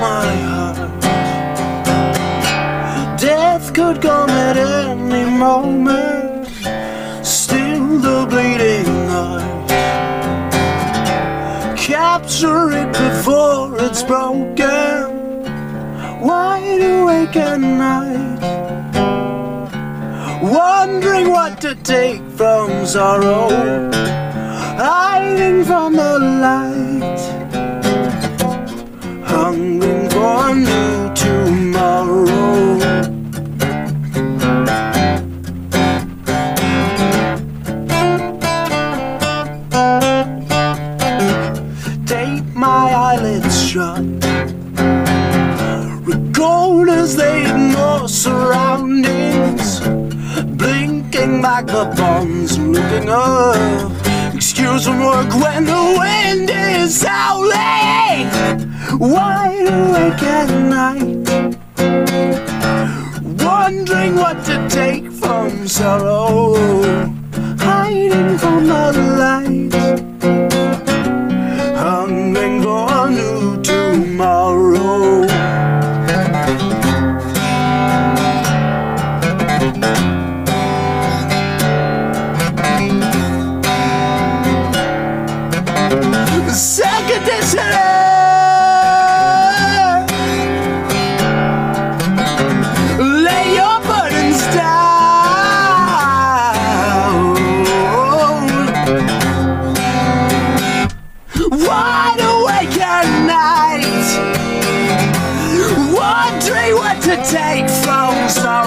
my heart. Death could come at any moment. Still the bleeding heart. Capture it before it's broken. Wide awake at night. Wondering what to take from sorrow. Hiding from the light. Shut. Record as they ignore surroundings. Blinking vagabonds looking up. Excuse from work when the wind is howling. Wide awake at night. Wondering what to take from sorrow. Hiding from the light. Second Lay your burdens down. Wide awake at night, wondering what to take from sorrow.